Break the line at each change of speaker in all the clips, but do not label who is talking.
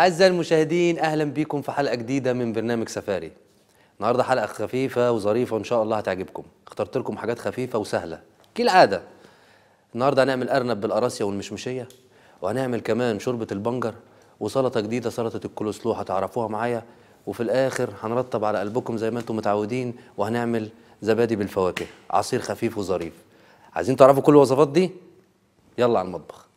أعزائي المشاهدين أهلا بكم في حلقة جديدة من برنامج سفاري. النهاردة حلقة خفيفة وظريفة وإن شاء الله هتعجبكم. اخترت لكم حاجات خفيفة وسهلة. كالعادة النهاردة هنعمل أرنب بالقراصية والمشمشية وهنعمل كمان شوربة البنجر وسلطة جديدة سلطة الكولسلو هتعرفوها معايا. وفي الآخر هنرطب على قلبكم زي ما أنتم متعودين وهنعمل زبادي بالفواكه. عصير خفيف وظريف. عايزين تعرفوا كل الوصفات دي؟ يلا على المطبخ.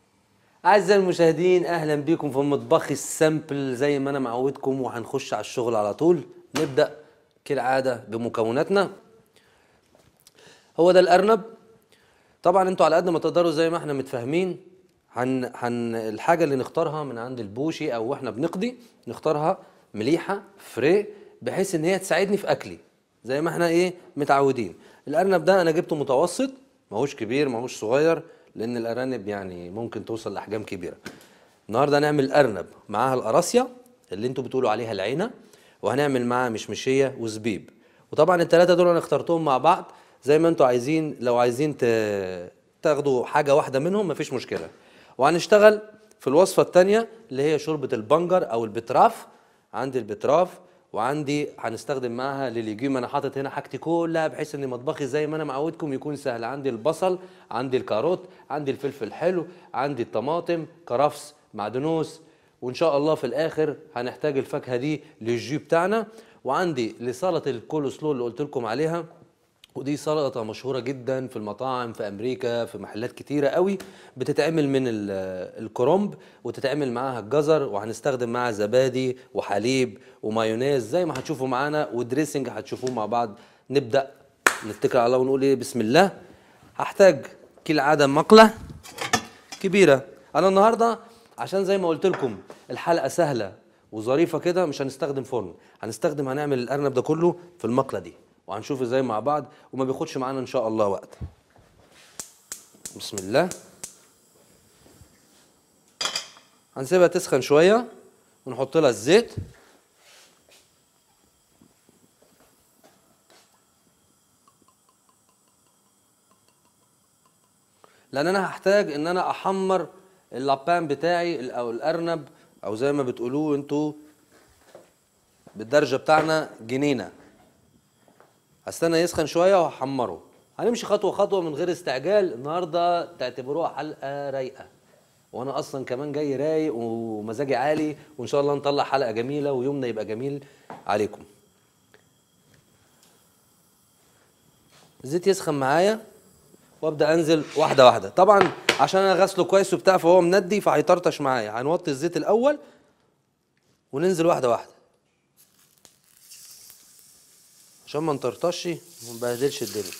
أعزائي المشاهدين أهلا بكم في مطبخ ال simple زي ما أنا معودكم وهنخش على الشغل على طول. نبدأ كالعادة بمكوناتنا. هو ده الأرنب. طبعا أنتوا على قد ما تقدروا زي ما إحنا متفاهمين هن هن الحاجة اللي نختارها من عند ال boucher أو وإحنا بنقضي نختارها مليحة فري بحيث إن هي تساعدني في أكلي. زي ما إحنا إيه متعودين. الأرنب ده أنا جبته متوسط ماهوش كبير ماهوش صغير لأن الأرانب يعني ممكن توصل لأحجام كبيرة. النهارده هنعمل أرنب معاها القراصية اللي أنتوا بتقولوا عليها العينة وهنعمل معاها مشمشية وزبيب. وطبعا التلاتة دول أنا اخترتهم مع بعض. زي ما أنتوا عايزين لو عايزين تاخدوا حاجة واحدة منهم مفيش مشكلة. وهنشتغل في الوصفة التانية اللي هي شوربة البنجر أو البتراف. عندي البتراف. وعندي هنستخدم معاها لليجيم أنا حاطط هنا حاجتي كلها بحيث إن مطبخي زي ما أنا معودكم يكون سهل. عندي البصل عندي الكاروت عندي الفلفل الحلو عندي الطماطم كرفس معدنوس. وإن شاء الله في الآخر هنحتاج الفاكهة دي للجو بتاعنا. وعندي لسلطة الكولسلو اللي قلت لكم عليها. ودي سلطة مشهورة جدا في المطاعم في أمريكا في محلات كتيرة قوي بتتعمل من ال- الكرنب وتتعمل معاها الجزر وهنستخدم معاها زبادي وحليب ومايونيز زي ما هتشوفوا معانا ودريسنج هتشوفوه مع بعض. نبدأ نتكل على الله ونقول إيه بسم الله. هحتاج كالعاده مقلة كبيرة. أنا النهارده عشان زي ما قلت لكم الحلقة سهلة وظريفة كده مش هنستخدم فرن هنستخدم هنعمل الأرنب ده كله في المقلة دي. وهنشوف إزاي مع بعض وما بياخدش معانا ان شاء الله وقت. بسم الله. هنسيبها تسخن شوية ونحط لها الزيت. لأن أنا هحتاج إن أنا أحمر اللابان بتاعي أو الأرنب أو زي ما بتقولوه أنتوا بالدرجة بتاعنا جنينة. هستنى يسخن شوية وهحمره. هنمشي خطوة خطوة من غير استعجال. النهارده تعتبروها حلقة رايقة. وأنا أصلا كمان جاي رايق ومزاجي عالي. وإن شاء الله نطلع حلقة جميلة ويومنا يبقى جميل عليكم. الزيت يسخن معايا وأبدأ أنزل واحدة واحدة. طبعا عشان أنا غسله كويس وبتاع فهو مندي فهيطرطش معايا. هنوطي الزيت الأول وننزل واحدة واحدة. عشان ما نطرطش وما نبهدلش الدنيا.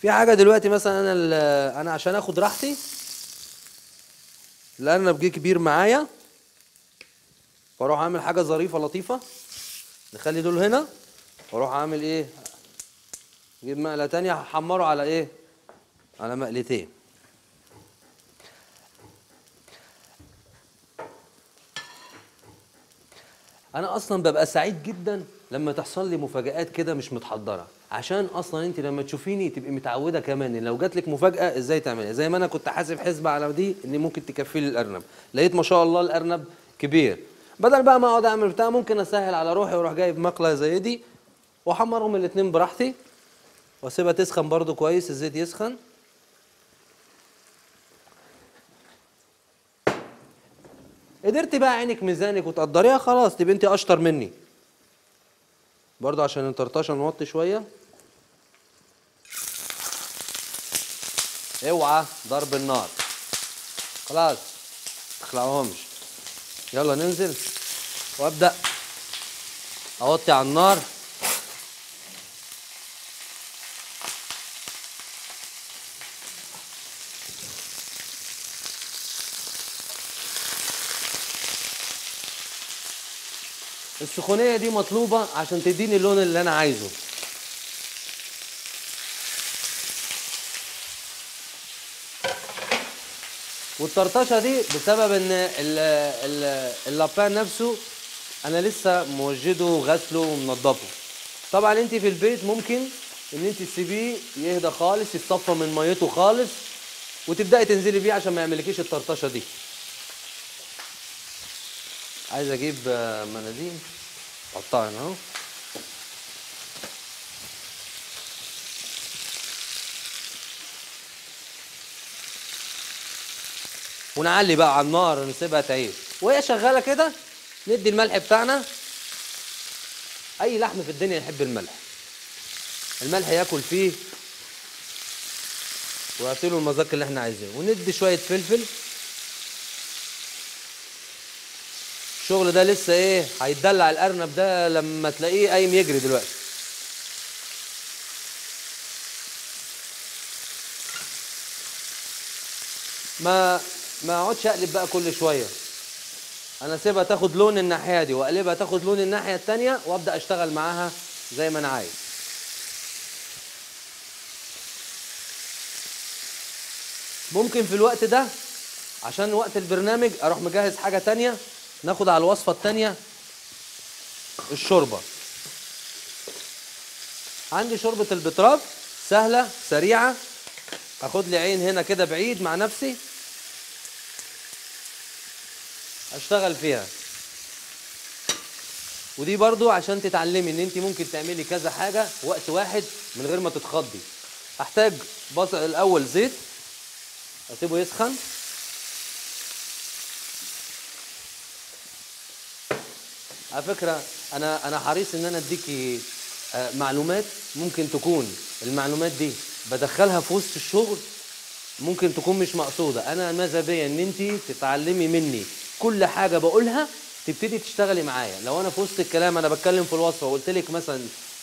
في حاجة دلوقتي مثلا أنا أنا عشان آخد راحتي الارنب جه كبير معايا فاروح أعمل حاجة ظريفة لطيفة نخلي دول هنا وأروح أعمل إيه؟ أجيب مقلة تانية هحمره على إيه؟ على مقلتين. أنا أصلا ببقى سعيد جدا لما تحصل لي مفاجآت كده مش متحضرة. عشان أصلا أنت لما تشوفيني تبقي متعودة كمان إن لو جات لك مفاجأة إزاي تعمليها؟ زي ما أنا كنت حاسب حسبه على دي ان ممكن تكفي لي الأرنب. لقيت ما شاء الله الأرنب كبير. بدل بقى ما أقعد أعمل بتاع ممكن أسهل على روحي وأروح جايب مقلة زي دي وأحمرهم الاتنين براحتي وأسيبها تسخن برضو كويس الزيت يسخن. قدرتي بقى عينك ميزانك وتقدريها خلاص تبقى انت أشطر مني. برضو عشان الطرطشه نوطي شوية. اوعى ضرب النار. خلاص تخلعوهمش. يلا ننزل. وابدأ. أوطي على النار. السخونية دي مطلوبة عشان تديني اللون اللي أنا عايزه. والطرطشة دي بسبب إن ال- ال- اللابان نفسه أنا لسه موجده وغسله ومنضفه. طبعا انت في البيت ممكن إن انت تسيبيه يهدى خالص يتصفى من ميته خالص وتبدأي تنزلي بيه عشان ما يعملكيش الطرطشة دي. عايز أجيب آه، مناديل. احطها هنا اهو. ونعلي بقى على النار نسيبها تعيش وهي شغاله كده ندي الملح بتاعنا. اي لحم في الدنيا يحب الملح. الملح ياكل فيه. ويعطيله المذاق اللي إحنا عايزينه. وندي شوية فلفل. الشغل ده لسه إيه هيتدلع الأرنب ده لما تلاقيه قايم يجري دلوقتي. ما ما اقعدش أقلب بقى كل شوية. أنا سيبها تاخد لون الناحية دي وأقلبها تاخد لون الناحية التانية وأبدأ أشتغل معاها زي ما أنا عايز. ممكن في الوقت ده عشان وقت البرنامج أروح مجهز حاجة تانية ناخد على الوصفة التانية الشوربة. عندي شوربة البتراف سهلة سريعة. اخد لي عين هنا كده بعيد مع نفسي. اشتغل فيها. ودي برضو عشان تتعلمي إن انت ممكن تعملي كذا حاجة وقت واحد من غير ما تتخضي. احتاج بصل الأول زيت أسيبه يسخن. على فكرة أنا أنا حريص إن أنا اديكي آه، معلومات ممكن تكون. المعلومات دي بدخلها في وسط الشغل ممكن تكون مش مقصودة. أنا ماذا بيا إن انت تتعلمي مني كل حاجة بقولها تبتدي تشتغلي معايا. لو أنا في وسط الكلام أنا بتكلم في الوصفة وقلت لك مثلا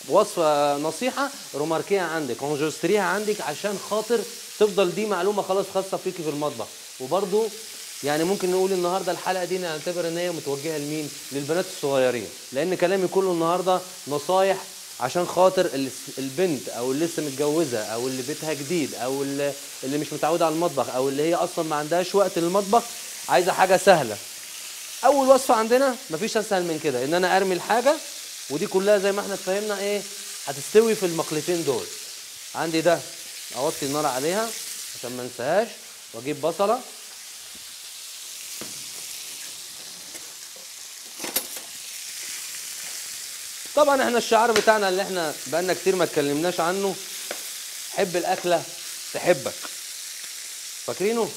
وصفة نصيحة روماركيها عندك أنجستريها عندك عشان خاطر تفضل دي معلومة خلاص خاصة فيكي في المطبخ. وبرده يعني ممكن نقول النهارده الحلقة دي نعتبر إن هي متوجهة لمين؟ للبنات الصغيرين. لأن كلامي كله النهارده نصايح عشان خاطر ال- البنت أو اللي لسه متجوزة أو اللي بيتها جديد أو اللي اللي مش متعودة على المطبخ أو اللي هي أصلا ما عندهاش وقت للمطبخ عايزة حاجة سهلة. أول وصفة عندنا مفيش أسهل من كده إن أنا أرمي الحاجة ودي كلها زي ما إحنا اتفهمنا إيه هتستوي في المقلتين دول. عندي ده أوطي النار عليها عشان ما أنساهاش وأجيب بصلة طبعا إحنا الشعار بتاعنا اللي إحنا بقالنا كتير ما اتكلمناش عنه حب الأكلة تحبك. فاكرينه؟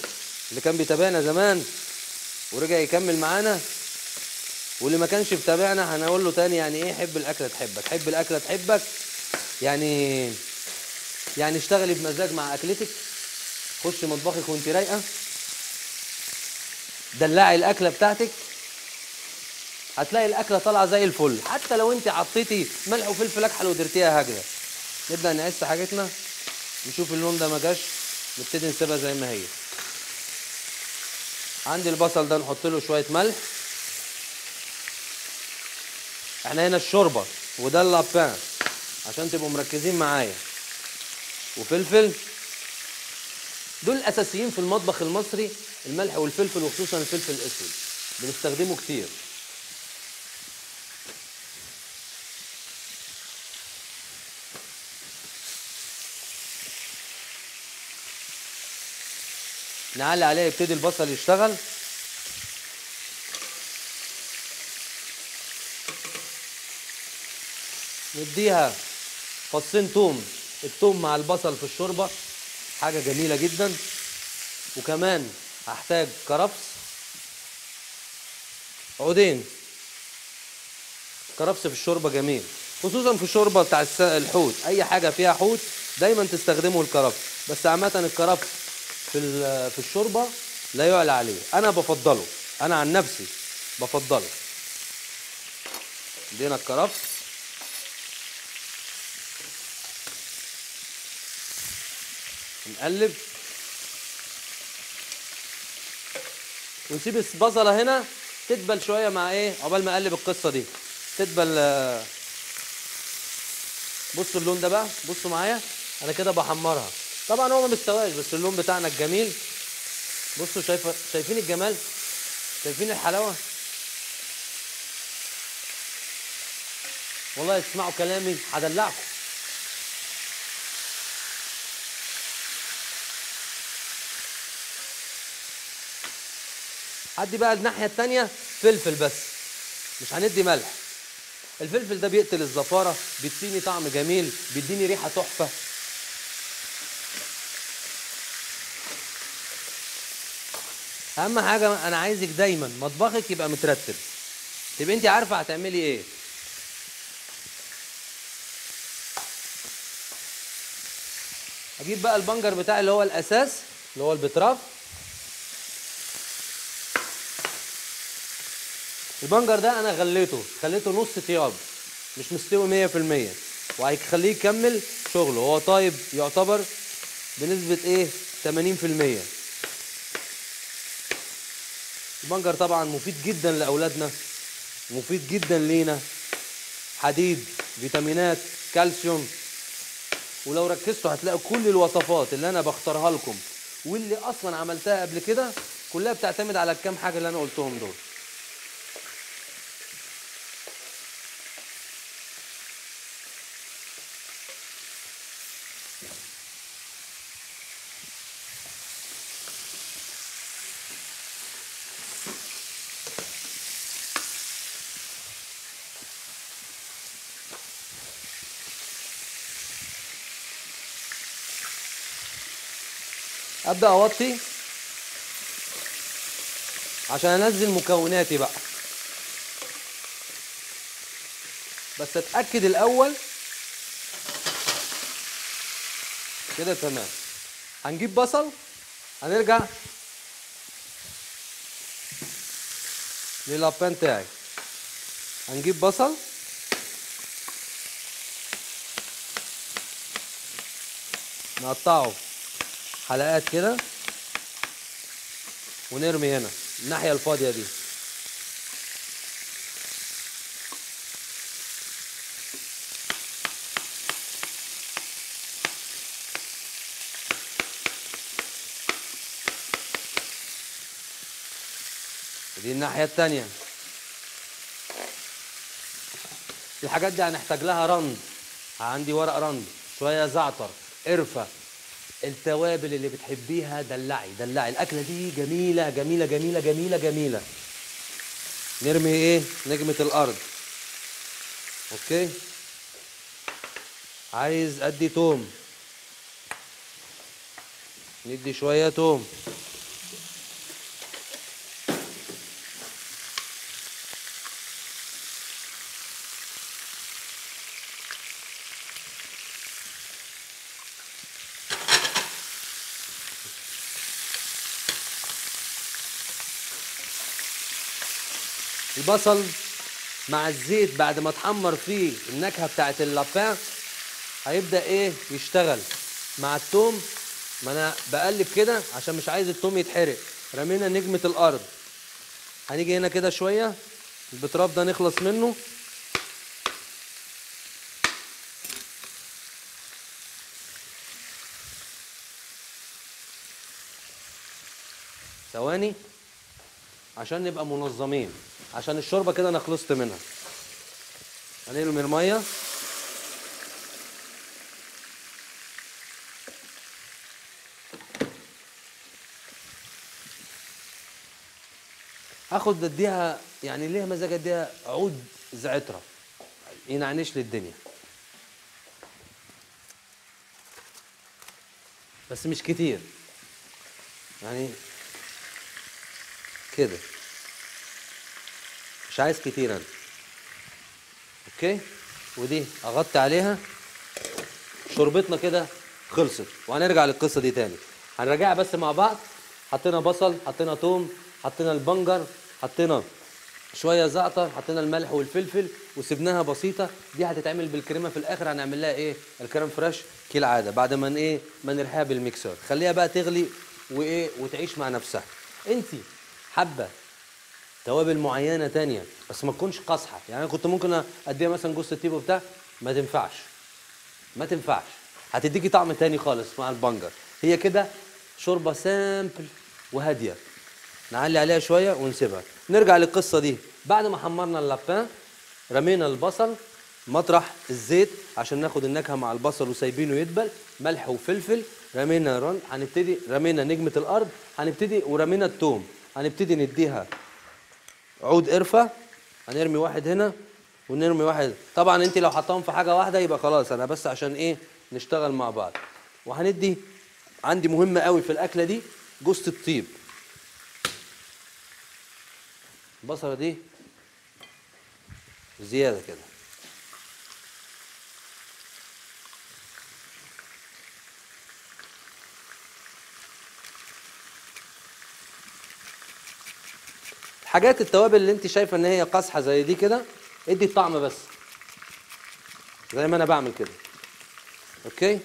اللي كان بيتابعنا زمان ورجع يكمل معانا واللي ما كانش بيتابعنا هنقول له تاني يعني إيه حب الأكلة تحبك؟ حب الأكلة تحبك يعني يعني اشتغلي بمزاج مع أكلتك. خشي مطبخك وإنت رايقة. دلعي الأكلة بتاعتك. هتلاقي الأكلة طالعة زي الفل. حتى لو أنت حطيتي ملح وفلفل أكحل ودرتيها هكذا نبدأ نقص حاجتنا. نشوف اللون ده ما جاش. نبتدي نسيبها زي ما هي. عندي البصل ده نحط له شوية ملح. إحنا هنا الشوربة وده اللابان عشان تبقوا مركزين معايا. وفلفل. دول الأساسيين في المطبخ المصري الملح والفلفل وخصوصا الفلفل الأسود. بنستخدمه كتير. نعلي عليه يبتدي البصل يشتغل. نديها فصين توم التوم مع البصل في الشوربة. حاجة جميلة جدا. وكمان هحتاج كرفس. عودين. كرفس في الشوربة جميل. خصوصا في الشوربة بتاع الحوت. أي حاجة فيها حوت دايما تستخدموا الكرفس. بس عامة الكرفس في في الشوربة لا يعلى عليه. أنا بفضله. أنا عن نفسي بفضله. إدينا الكرفس. نقلب. ونسيب البصلة هنا تدبل شوية مع إيه؟ عقبال ما أقلب القصة دي. تدبل بصوا اللون ده بقى. بصوا معايا. أنا كده بحمرها. طبعا هو ما مستواش بس اللون بتاعنا الجميل. بصوا شايفه شايفين الجمال؟ شايفين الحلاوة؟ والله اسمعوا كلامي هدلعكم. هدي بقى الناحية التانية فلفل بس مش هندي ملح. الفلفل ده بيقتل الزفارة بيديني طعم جميل بيديني ريحة تحفة. أهم حاجة أنا عايزك دايما مطبخك يبقى مترتب. تبقى انت عارفة هتعملي إيه. أجيب بقى البنجر بتاعي اللي هو الأساس اللي هو البتراف. البنجر ده أنا غليته خليته نص طياب مش مستوي 100% وهيخليه يكمل شغله. هو طيب يعتبر بنسبة إيه؟ 80% البنجر طبعا مفيد جدا لأولادنا مفيد جدا لينا. حديد فيتامينات كالسيوم. ولو ركزتوا هتلاقوا كل الوصفات اللي أنا بختارها لكم. واللي أصلا عملتها قبل كده كلها بتعتمد على الكام حاجة اللي أنا قلتهم دول. أبدأ أوطي. عشان أنزل مكوناتي بقى. بس أتأكد الأول. كده تمام. هنجيب بصل. هنرجع للابان بتاعي. هنجيب بصل. نقطعه. حلقات كده ونرمي هنا الناحية الفاضية دي. دي الناحية التانية. الحاجات دي هنحتاج لها رند. عندي ورق رند شوية زعتر قرفة. التوابل اللي بتحبيها دلعي دلعي. الأكلة دي جميلة جميلة جميلة جميلة جميلة. نرمي إيه؟ نجمة الأرض. okay؟ عايز أدي توم. ندي شوية توم. البصل مع الزيت بعد ما اتحمر فيه النكهة بتاعت اللابان هيبدأ إيه؟ يشتغل. مع التوم ما أنا بقلب كده عشان مش عايز التوم يتحرق. رمينا نجمة الأرض. هنيجي هنا كده شوية البتراب ده نخلص منه. ثواني عشان نبقى منظمين. عشان الشوربة كده أنا خلصت منها. هنرمي المية. هاخد أديها يعني ليها مزاج أديها عود زعترة. ينعنش لي الدنيا. بس مش كتير. يعني كده. مش عايز كتير أنا. أوكي؟ ودي أغطي عليها. شربتنا كده خلصت. وهنرجع للقصة دي تاني. هنراجعها بس مع بعض. حطينا بصل حطينا توم حطينا البنجر حطينا شوية زعتر حطينا الملح والفلفل وسبناها بسيطة. دي هتتعمل بالكريمة في الآخر. هنعمل لها إيه؟ ال crème fraîche كالعادة بعد ما إيه؟ ما نرحيها بالميكسر. خليها بقى تغلي وإيه؟ وتعيش مع نفسها. انت حابة توابل معينة تانية بس ما تكونش قاصحة. يعني أنا كنت ممكن أديها مثلا جوز الطيب وبتاع ما تنفعش. ما تنفعش. هتديكي طعم تاني خالص مع البنجر. هي كده شوربة simple وهادية. نعلي عليها شوية ونسيبها. نرجع للقصة دي. بعد ما حمرنا ال lapin رمينا البصل مطرح الزيت عشان ناخد النكهة مع البصل وسايبينه يدبل ملح وفلفل رمينا رن هنبتدي رمينا نجمة الأرض هنبتدي ورمينا التوم. هنبتدي نديها عود قرفة هنرمي واحد هنا ونرمي واحد طبعا أنت لو حطاهم في حاجة واحدة يبقى خلاص أنا بس عشان إيه؟ نشتغل مع بعض. وهندي عندي مهمة قوي في الأكلة دي جوزة الطيب. البصله دي زيادة كده. حاجات التوابل اللي انت شايفة ان هي قاصحة زي دي كده ادي الطعم بس. زي ما أنا بعمل كده. أوكي؟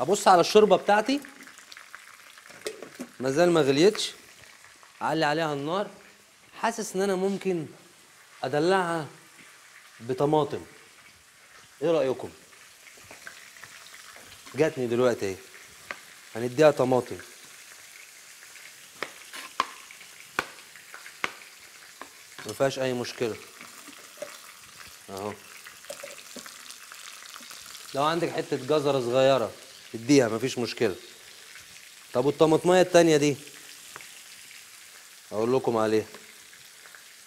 ابص على الشوربه بتاعتي. ما زال ما غليتش. اعلي عليها النار. حاسس ان أنا ممكن ادلعها بطماطم. إيه رأيكم؟ جاتني دلوقتي اهي. هنديها طماطم. ما فيهاش اي مشكلة. اهو. لو عندك حتة جزرة صغيرة. اديها مفيش مشكلة. طب والطماطمية التانية دي؟ أقول لكم عليها.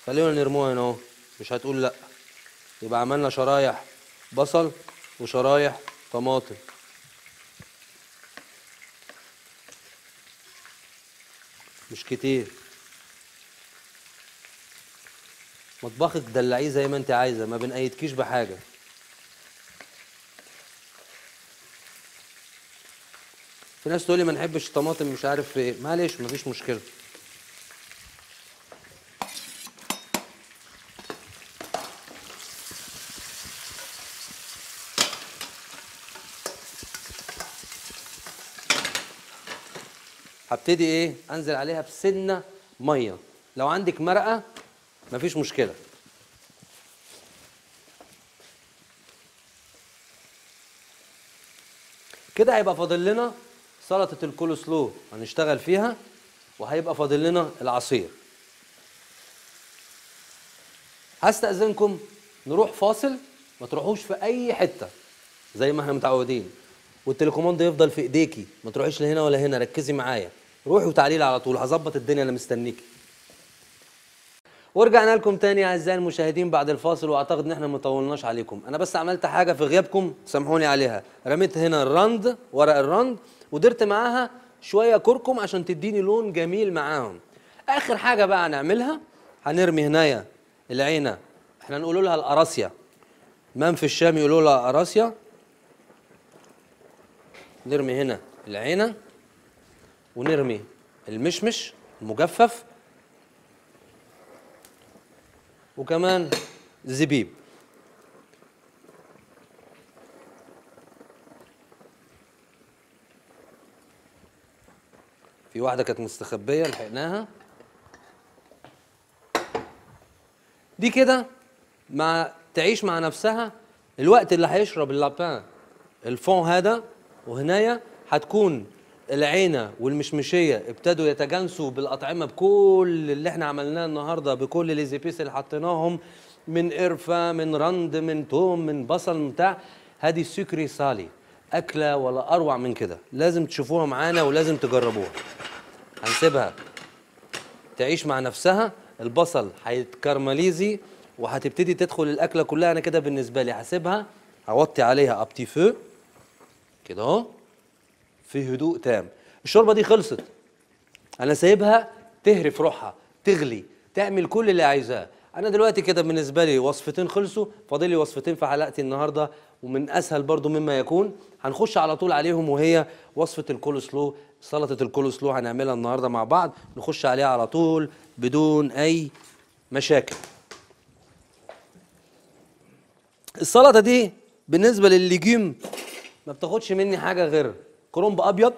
خلينا نرموها هنا أهو مش هتقول لأ. يبقى عملنا شرايح بصل وشرايح طماطم. مش كتير. مطبخك دلعيه زي ما انت عايزة ما بنقيدكيش بحاجة. في ناس تقول لي ما نحبش الطماطم مش عارف إيه. معلش مفيش مشكلة. هبتدي إيه؟ أنزل عليها بسنة مية. لو عندك مرقة مفيش مشكلة. كده هيبقى فاضل لنا سلطة الكول سلو هنشتغل فيها وهيبقى فاضل لنا العصير. هستأذنكم نروح فاصل ما تروحوش في أي حتة زي ما إحنا متعودين. وال télécommande يفضل في إيديكي ما تروحيش لهنا ولا هنا ركزي معايا. روحي وتعالي لي على طول هظبط الدنيا أنا مستنيكي. ورجعنا لكم تاني أعزائي المشاهدين بعد الفاصل وأعتقد إن إحنا ما طولناش عليكم. أنا بس عملت حاجة في غيابكم سامحوني عليها. رميت هنا الرند ورق الرند ودرت معاها شوية كركم عشان تديني لون جميل معاهم. آخر حاجة بقى هنعملها هنرمي هنايا العينة. إحنا نقول لها القراصيه من في الشام يقولوا لها قراصيه نرمي هنا العينة ونرمي المشمش المجفف وكمان زبيب. في واحدة كانت مستخبية لحقناها. دي كده مع تعيش مع نفسها الوقت اللي هيشرب ال lapin. ال fond هذا وهنايا هتكون العينة والمشمشية ابتدوا يتجانسوا بالأطعمة بكل اللي إحنا عملناه النهارده بكل ال les épices اللي حطيناهم من قرفة من رند من توم من بصل بتاع. هذه sucré salé. أكلة ولا أروع من كده. لازم تشوفوها معانا ولازم تجربوها. هنسيبها. تعيش مع نفسها. البصل هيتكرمليزي وهتبتدي تدخل الأكلة كلها. أنا كده بالنسبة لي هسيبها. هوطي عليها ابتي فو كده أهو. في هدوء تام. الشوربة دي خلصت. أنا سايبها تهرف روحها تغلي تعمل كل اللي عايزاه. أنا دلوقتي كده بالنسبة لي وصفتين خلصوا فاضل لي وصفتين في حلقتي النهارده ومن أسهل برضو مما يكون هنخش على طول عليهم وهي وصفة الكول سلو سلطة الكول سلو هنعملها النهارده مع بعض نخش عليها على طول بدون أي مشاكل. السلطة دي بالنسبة للليجيم ما بتاخدش مني حاجة غير كرنب أبيض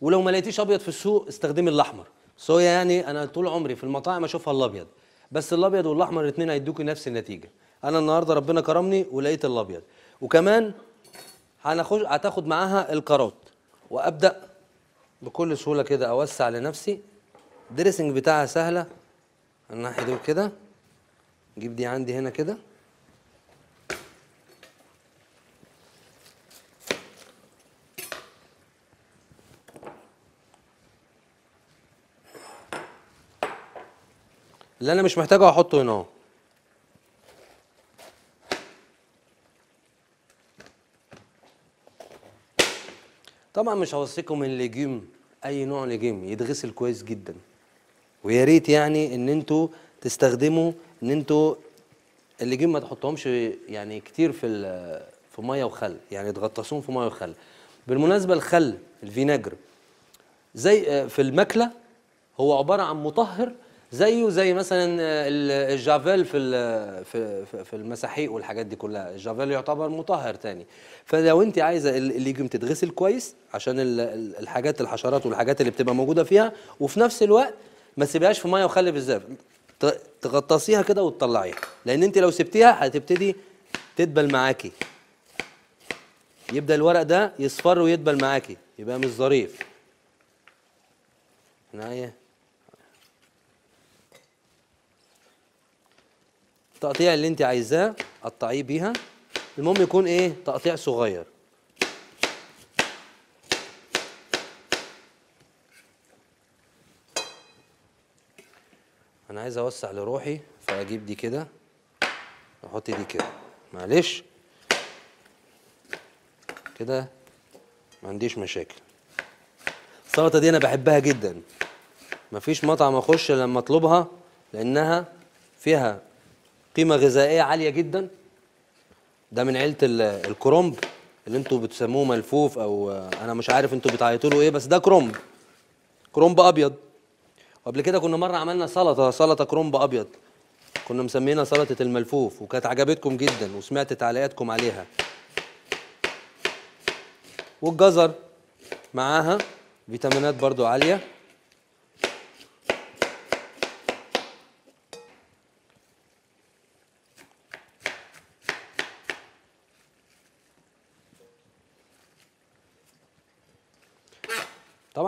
ولو ما لقيتيش أبيض في السوق استخدمي الأحمر. صويا يعني أنا طول عمري في المطاعم أشوفها الأبيض. بس الأبيض والأحمر الاثنين هيدوكي نفس النتيجة. أنا النهارده ربنا كرمني ولقيت الأبيض. وكمان هناخد هتاخد معاها الكاروت. وأبدأ بكل سهولة كده أوسع لنفسي. الدريسنج بتاعها سهلة. الناحية دول كده. نجيب دي عندي هنا كده. اللي أنا مش محتاجه احطه هنا أهو. طبعا مش هوصيكم ال légumes أي نوع légumes يتغسل كويس جدا. ويا ريت يعني إن أنتوا تستخدموا إن أنتوا ال légumes ما تحطهمش يعني كتير في في مية وخل يعني تغطسوهم في مية وخل. بالمناسبة الخل ال vinaigre زي آه، في الماكلة هو عبارة عن مطهر زيه زي مثلا ال- الجافيل في في في- المساحيق والحاجات دي كلها. الجافيل يعتبر مطهر تاني. فلو انت عايزة ال- الليجيوم تتغسل كويس عشان ال- ال- الحاجات الحشرات والحاجات اللي بتبقى موجودة فيها وفي نفس الوقت ما تسيبهاش في مية وخل بالزاف تغطسيها كده وتطلعيها. لأن انت لو سبتيها هتبتدي تدبل معاكي. يبدأ الورق ده يصفر ويدبل معاكي. يبقى مش ظريف. عناية التقطيع اللي انت عايزاه قطعيه بيها. المهم يكون إيه؟ تقطيع صغير. أنا عايز اوسع لروحي فاجيب دي كده واحط دي كده. معلش. كده ما عنديش مشاكل. السلطة دي أنا بحبها جدا. مفيش مطعم اخش لما اطلبها لأنها فيها قيمة غذائية عالية جدا. ده من عيلة ال- الكرنب اللي أنتوا بتسموه ملفوف أو أنا مش عارف أنتوا بتعيطوا له إيه بس ده كرنب. كرنب أبيض. وقبل كده كنا مرة عملنا سلطة سلطة كرنب أبيض. كنا مسمينها سلطة الملفوف وكانت عجبتكم جدا وسمعت تعليقاتكم عليها. والجزر معاها فيتامينات برضو عالية.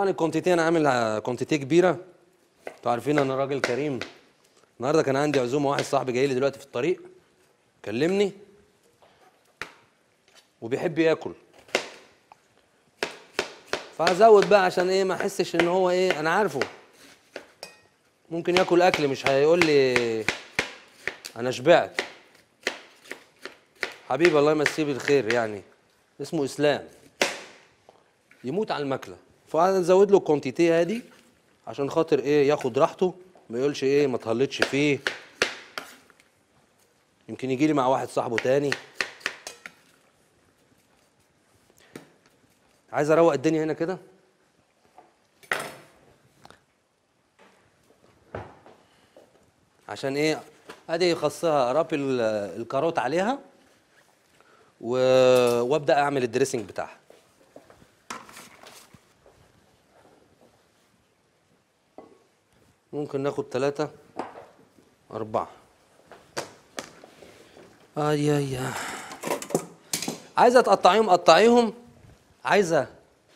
طبعا الكونتيتي أنا عامل كونتيتي كبيرة. أنتوا عارفين أنا راجل كريم. النهارده كان عندي عزومة واحد صاحبي جاي لي دلوقتي في الطريق كلمني وبيحب ياكل. فهزود بقى عشان إيه ما أحسش إن هو إيه أنا عارفه. ممكن ياكل أكل مش هيقول لي أنا شبعت. حبيبي الله يمسيه بالخير يعني. اسمه إسلام. يموت على الماكلة. فانا نزود له الكونتيتي هادي عشان خاطر إيه ياخد راحته ما يقولش إيه ما تهلطش فيه. يمكن يجي لي مع واحد صاحبه تاني. عايز اروق الدنيا هنا كده؟ عشان إيه؟ ادي خصها رابي ال- الكاروت عليها. وابدأ اعمل الدريسنج بتاعها. ممكن ناخد ثلاثة أربعة. آي آي. عايزة تقطعيهم قطعيهم. عايزة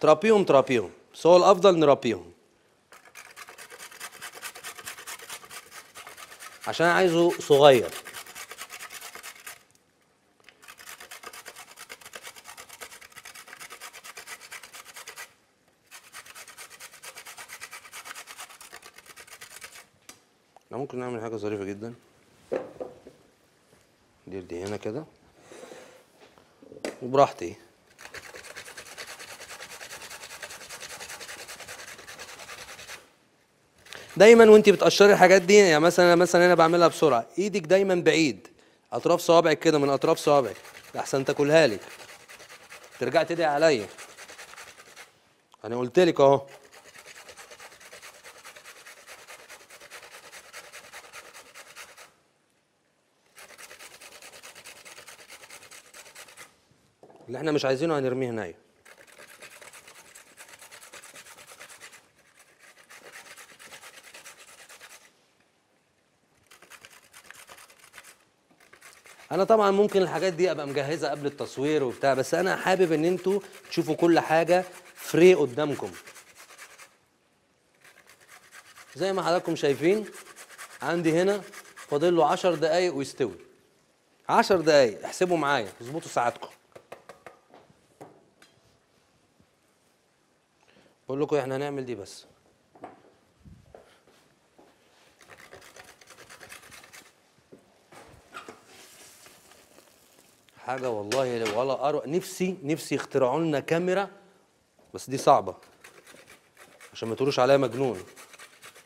ترابيهم ترابيهم. بس هو الأفضل نرابيهم. عشان عايزه صغير. ممكن نعمل حاجة ظريفة جدا. ندير دي هنا كده. وبراحتي. دايما وانت بتقشري الحاجات دي يعني مثلا مثلا أنا بعملها بسرعة. إيدك دايما بعيد. أطراف صوابعك كده من أطراف صوابعك. أحسن تاكلها لك ترجع تدعي عليا. أنا قلت لك أهو. اللي إحنا مش عايزينه هنرميه هنا أنا طبعا ممكن الحاجات دي ابقى مجهزة قبل التصوير وبتاع بس أنا حابب ان أنتوا تشوفوا كل حاجة فري قدامكم. زي ما حضراتكم شايفين عندي هنا فاضل له 10 دقايق ويستوي. 10 دقايق احسبوا معايا اظبطوا ساعاتكم. لكم إحنا هنعمل دي بس. حاجة والله ولا أروع نفسي نفسي يخترعوا لنا كاميرا بس دي صعبة. عشان ما تقولوش عليا مجنون.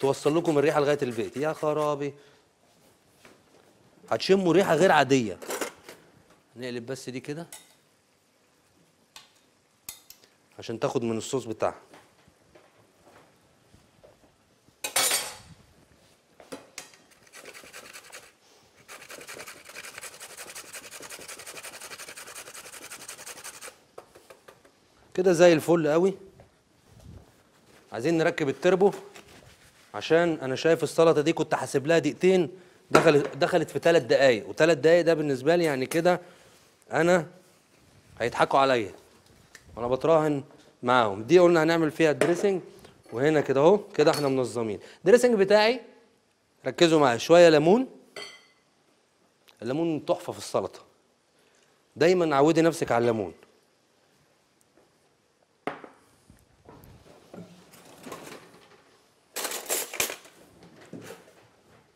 توصل لكم الريحة لغاية البيت. يا خرابي. هتشموا ريحة غير عادية. نقلب بس دي كده. عشان تاخد من الصوص بتاعها. كده زي الفل قوي. عايزين نركب التربو عشان أنا شايف السلطة دي كنت حاسب لها دقيقتين دخلت دخلت في ثلاث دقايق. وثلاث دقايق ده بالنسبة لي يعني كده أنا هيضحكوا عليا. وأنا بتراهن معاهم. دي قلنا هنعمل فيها ال dressing وهنا كده أهو كده إحنا منظمين. ال dressing بتاعي ركزوا معايا شوية ليمون. الليمون تحفة في السلطة. دايما عودي نفسك على الليمون.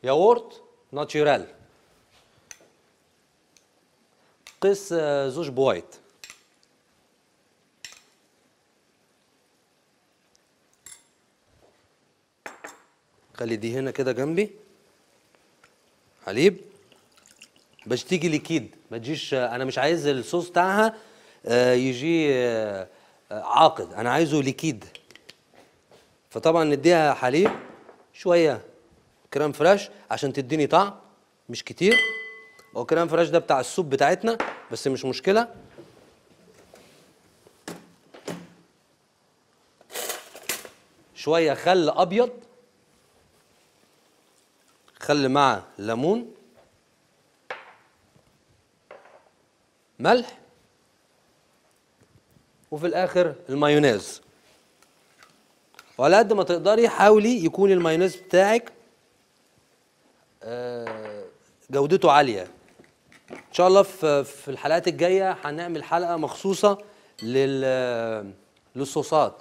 ياغورت ناتشورال قيس آه، زوج بوايت. خلي دي هنا كده جنبي. حليب. باش تيجي ليكيد. ما تجيش آه، أنا مش عايز الصوص بتاعها آه، يجي عاقد. أنا عايزه ليكيد. فطبعا نديها حليب شوية. crème fraîche عشان تديني طعم مش كتير. هو crème fraîche ده بتاع ال soupe بتاعتنا بس مش مشكلة. شوية خل أبيض خل مع ليمون ملح وفي الآخر المايونيز. وعلى قد ما تقدري حاولي يكون المايونيز بتاعك جودته عالية. إن شاء الله في في الحلقات الجاية هنعمل حلقة مخصوصة لل للصوصات.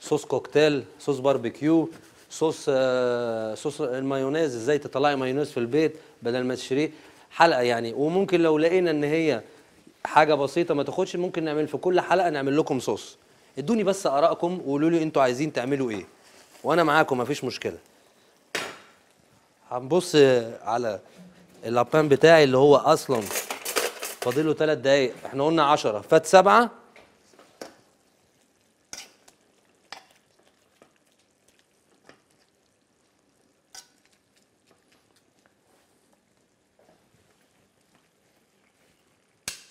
صوص كوكتيل صوص باربيكيو صوص آه، صوص المايونيز إزاي تطلعي مايونيز في البيت بدل ما تشتريه. حلقة يعني وممكن لو لقينا إن هي حاجة بسيطة ما تاخدش ممكن نعمل في كل حلقة نعمل لكم صوص. ادوني بس آرائكم وقولوا لي أنتوا عايزين تعملوا إيه. وأنا معاكم مفيش مشكلة. هنبص على اللابان بتاعي اللي هو أصلا فاضله ثلاث دقايق. إحنا قلنا عشرة. فات سبعة.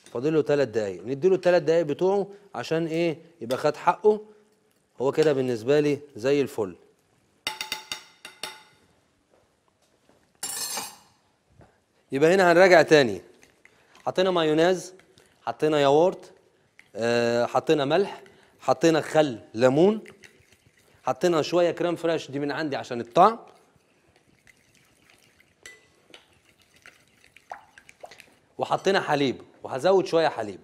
فاضله ثلاث دقايق. نديله الثلاث دقايق بتوعه عشان إيه؟ يبقى خد حقه. هو كده بالنسبة لي زي الفل. يبقى هنا هنراجع تاني. حطينا مايونيز حطينا ياغورت آه، حطينا ملح حطينا خل ليمون حطينا شوية كريم فريش دي من عندي عشان الطعم. وحطينا حليب وهزود شوية حليب.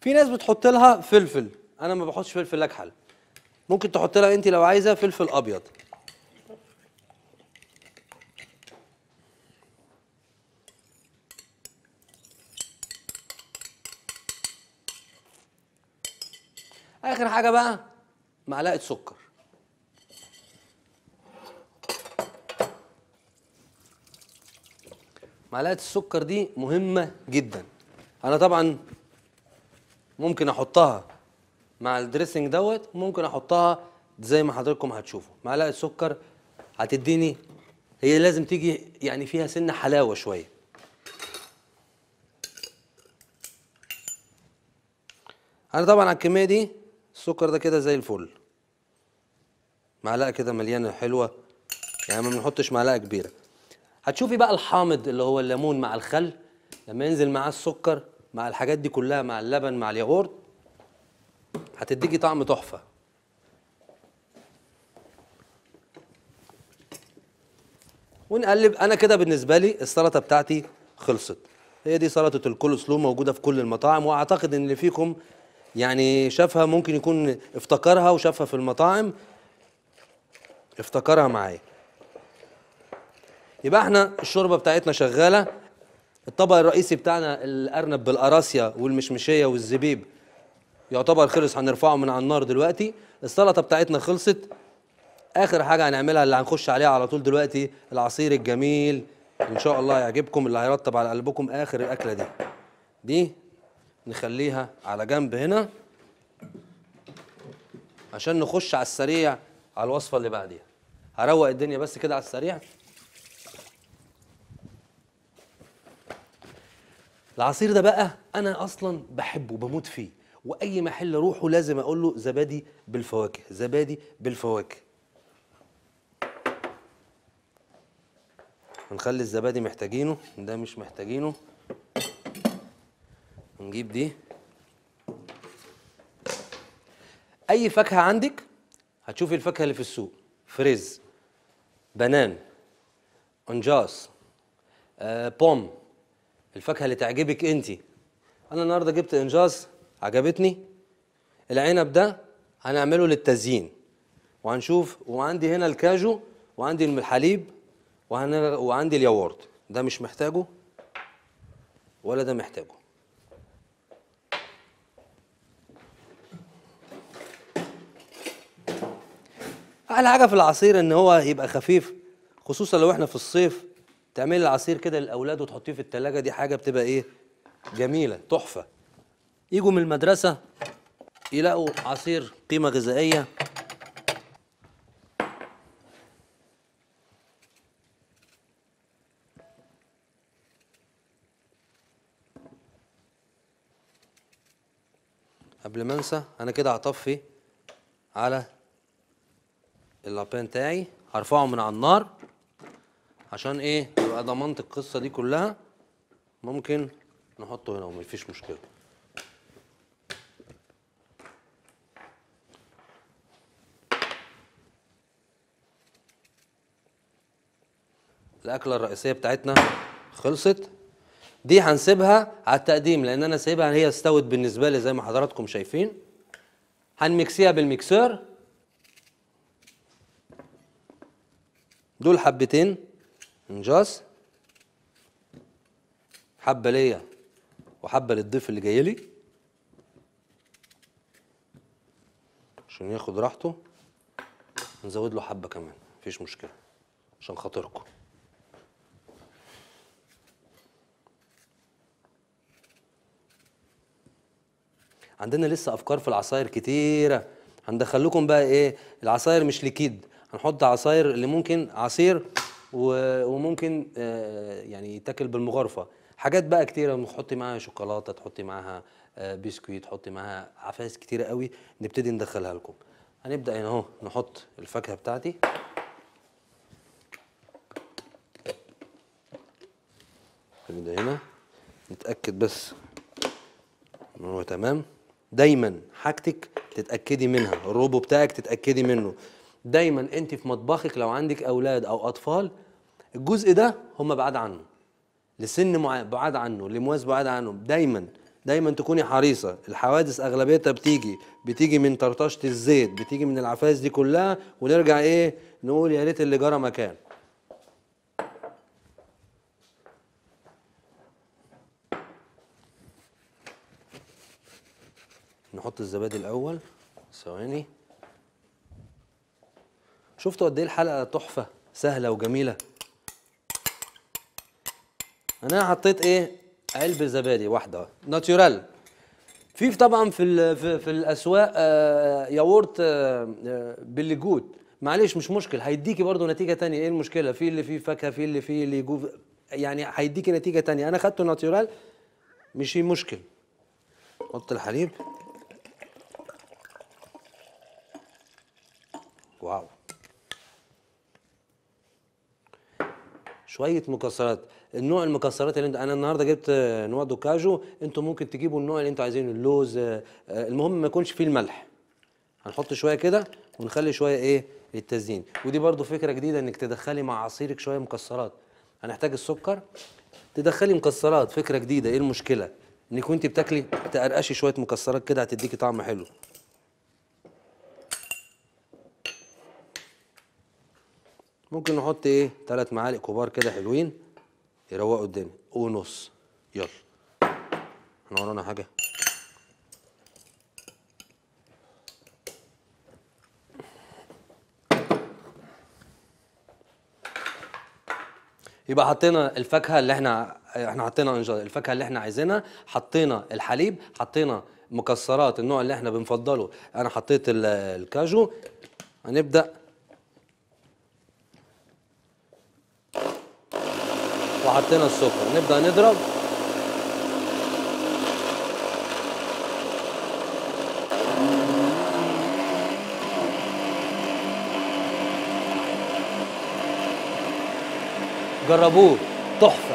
في ناس بتحط لها فلفل أنا ما بحطش فلفل أكحل. ممكن تحط لها انت لو عايزة فلفل أبيض. آخر حاجة بقى معلقة سكر. معلقة السكر دي مهمة جدا. أنا طبعا ممكن أحطها مع الدريسنج دوت ممكن أحطها زي ما حضراتكم هتشوفوا. معلقة سكر هتديني هي لازم تيجي يعني فيها سنة حلاوة شوية. أنا طبعا على الكمية دي السكر ده كده زي الفل. معلقة كده مليانة حلوة. يعني ما بنحطش معلقة كبيرة. هتشوفي بقى الحامض اللي هو الليمون مع الخل. لما ينزل معاه السكر مع الحاجات دي كلها مع اللبن مع الياغورت هتديكي طعم تحفة. ونقلب أنا كده بالنسبة لي السلطة بتاعتي خلصت. هي دي سلطة الكول سلو موجودة في كل المطاعم وأعتقد إن اللي فيكم يعني شافها ممكن يكون افتكرها وشافها في المطاعم. افتكرها معايا. يبقى إحنا الشوربة بتاعتنا شغالة. الطبق الرئيسي بتاعنا الأرنب بالقراصيه والمشمشية والزبيب. يعتبر خلص هنرفعه من على النار دلوقتي. السلطة بتاعتنا خلصت. آخر حاجة هنعملها اللي هنخش عليها على طول دلوقتي العصير الجميل. إن شاء الله يعجبكم اللي هيرطب على قلبكم آخر الأكلة دي. دي نخليها على جنب هنا. عشان نخش على السريع على الوصفة اللي بعديها. هروق الدنيا بس كده على السريع. العصير ده بقى أنا أصلا بحبه بموت فيه. وأي محل أروحه لازم أقول له زبادي بالفواكه زبادي بالفواكه. هنخلي الزبادي محتاجينه ده مش محتاجينه. نجيب دي. أي فاكهة عندك هتشوفي الفاكهة اللي في السوق. فريز بنان انجاس آه بوم. الفاكهة اللي تعجبك انت أنا النهارده جبت انجاز عجبتني؟ العنب ده هنعمله للتزيين. وهنشوف وعندي هنا الكاجو وعندي الحليب وهن... وعندي الياورت. ده مش محتاجه ولا ده محتاجه. أحلى حاجة في العصير إن هو يبقى خفيف خصوصا لو إحنا في الصيف. تعملي العصير كده للأولاد وتحطيه في التلاجة دي حاجة بتبقى إيه؟ جميلة تحفة. يجوا من المدرسة يلاقوا عصير قيمة غذائية. قبل ما انسى أنا كده هطفي على اللابان بتاعي. هرفعه من على النار عشان إيه؟ يبقى ضمنت القصة دي كلها. ممكن نحطه هنا ومفيش مشكلة. الأكلة الرئيسية بتاعتنا خلصت. دي هنسيبها على التقديم لأن أنا سايبها هي استوت بالنسبة لي زي ما حضراتكم شايفين. هنمكسيها بالميكسر دول حبتين انجاز حبة ليا وحبة للضيف اللي جاي لي عشان ياخد راحته. نزود له حبة كمان مفيش مشكلة عشان خاطركم. عندنا لسه أفكار في العصاير كتيرة. هندخل لكم بقى إيه؟ العصاير مش ليكيد هنحط عصاير اللي ممكن عصير وممكن آه، يعني يتاكل بالمغارفه حاجات بقى كتيرة. تحطي معاها شوكولاتة تحطي معاها آه، بسكويت تحطي معاها عفايس كتيرة قوي. نبتدي ندخلها لكم. هنبدأ هنا أهو. نحط الفاكهة بتاعتي. نبدا هنا. نتأكد بس إن هو تمام. دايما حاجتك تتأكدي منها الروبو بتاعك تتأكدي منه. دايما انت في مطبخك لو عندك أولاد أو أطفال الجزء ده هم بعاد عنه. لسن معين بعاد عنه لمواس بعاد عنه. دايما دايما تكوني حريصة. الحوادث أغلبيتها بتيجي بتيجي من طرطشة الزيت بتيجي من العفايس دي كلها. ونرجع إيه؟ نقول يا ريت اللي جرى مكان. نحط الزبادي الأول. ثواني. شفتوا قد إيه الحلقة تحفة سهلة وجميلة. أنا حطيت إيه؟ علبة زبادي واحدة. ناتشورال. في طبعا في في, الأسواق آه، ياورت آه، آه، بالليجود معلش مش مشكل. هيديكي برضو نتيجة تانية. إيه المشكلة؟ في اللي فيه فاكهة في اللي فيه اللي جوف يعني هيديكي نتيجة تانية. أنا خدته ناتشورال مش مشكل. حط الحليب. واو. شوية مكسرات. النوع المكسرات اللي انت أنا النهارده جبت آه، نوع دوكاجو. أنتوا ممكن تجيبوا النوع اللي أنتوا عايزينه اللوز آه، آه، المهم ما يكونش فيه الملح. هنحط شوية كده ونخلي شوية إيه للتزيين. ودي برضو فكرة جديدة إنك تدخلي مع عصيرك شوية مكسرات. هنحتاج السكر. تدخلي مكسرات. فكرة جديدة. إيه المشكلة؟ إنك وأنت بتاكلي تقرقشي شوية مكسرات كده هتديكي طعم حلو. ممكن نحط إيه؟ ثلاث معالق كبار كده حلوين يروقوا الدنيا. ونص. يلا. إحنا ورانا حاجة. يبقى حطينا الفاكهة اللي إحنا إحنا حطينا انجا الفاكهة اللي إحنا عايزينها. حطينا الحليب. حطينا مكسرات النوع اللي إحنا بنفضله. أنا حطيت ال- الكاجو. هنبدأ وحطينا السكر نبدا نضرب جربوه تحفه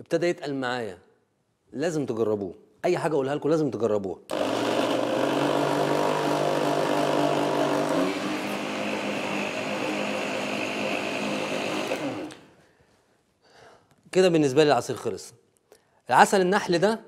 ابتدى يتقل معايا. لازم تجربوه. أي حاجة أقولها لكم لازم تجربوها كده بالنسبة لي العصير خلص. العسل النحل ده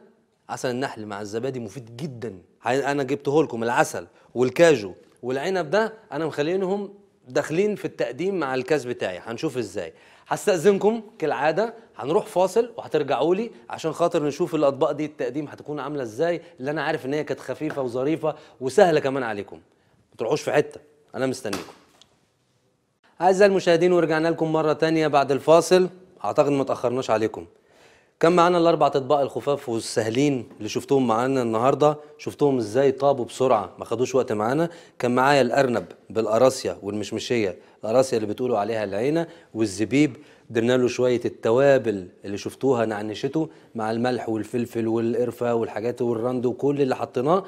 عسل النحل مع الزبادي مفيد جدا. أنا جبته لكم العسل والكاجو والعنب ده أنا مخلينهم داخلين في التقديم مع الكاس بتاعي. هنشوف إزاي. هستأذنكم كالعادة هنروح فاصل وهترجعوا لي عشان خاطر نشوف الأطباق دي التقديم هتكون عاملة إزاي اللي أنا عارف إن هي كانت خفيفة وظريفة وسهلة كمان عليكم. ما تروحوش في حتة أنا مستنيكم. أعزائي المشاهدين ورجعنا لكم مرة تانية بعد الفاصل. أعتقد ما تأخرناش عليكم. كان معانا الأربع أطباق الخفاف والسهلين اللي شفتوهم معانا النهاردة. شفتوهم إزاي طابوا بسرعة ما خدوش وقت معانا. كان معايا الأرنب بالقراصية والمشمشية القراصية اللي بتقولوا عليها العينة والزبيب. درنا له شوية التوابل اللي شفتوها نعنشته مع الملح والفلفل والقرفة والحاجات والرند وكل اللي حطيناه.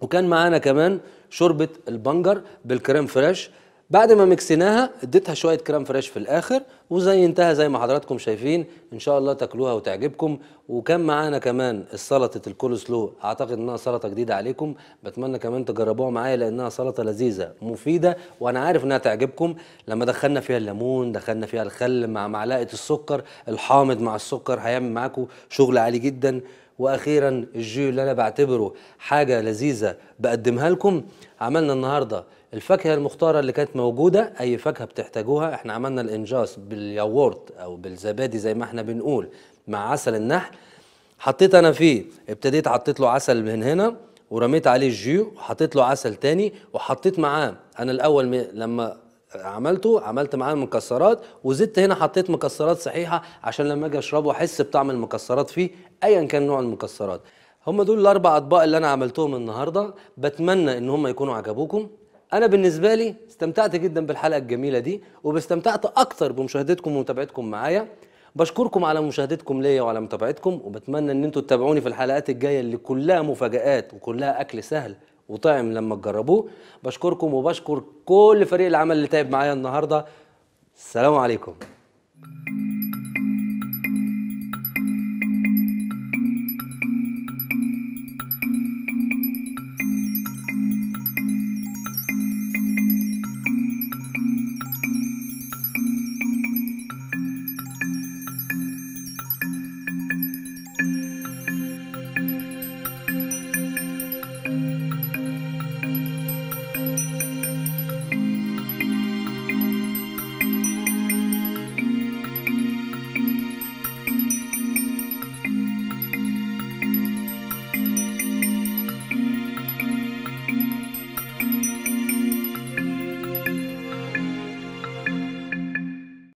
وكان معانا كمان شوربة البنجر بال crème fraîche. بعد ما مكسيناها اديتها شوية crème fraîche في الآخر وزينتها زي ما حضراتكم شايفين إن شاء الله تاكلوها وتعجبكم. وكان معانا كمان السلطة الكول سلو أعتقد إنها سلطة جديدة عليكم. بتمنى كمان تجربوها معايا لأنها سلطة لذيذة مفيدة وأنا عارف إنها تعجبكم. لما دخلنا فيها الليمون دخلنا فيها الخل مع معلقة السكر الحامض مع السكر هيعمل معاكم شغل عالي جدا. وأخيرا الجو اللي أنا بعتبره حاجة لذيذة بقدمها لكم. عملنا النهارده الفاكهة المختارة اللي كانت موجودة أي فاكهة بتحتاجوها إحنا عملنا الانجاس بالياورت أو بالزبادي زي ما إحنا بنقول مع عسل النحل. حطيت أنا فيه ابتديت حطيت له عسل من هنا ورميت عليه الجيو وحطيت له عسل تاني وحطيت معاه. أنا الأول لما عملته عملت معاه مكسرات وزدت هنا حطيت مكسرات صحيحة عشان لما أجي أشربه أحس بطعم المكسرات فيه ايا كان نوع المكسرات. هم دول الأربع أطباق اللي أنا عملتهم النهارده. بتمنى إن هم يكونوا عجبوكم. أنا بالنسبة لي استمتعت جدا بالحلقة الجميلة دي وبستمتعت أكتر بمشاهدتكم ومتابعتكم معايا. بشكركم على مشاهدتكم ليا وعلى متابعتكم وبتمنى إن أنتوا تتابعوني في الحلقات الجاية اللي كلها مفاجآت وكلها أكل سهل وطعم لما تجربوه. بشكركم وبشكر كل فريق العمل اللي تعب معايا النهارده. السلام عليكم.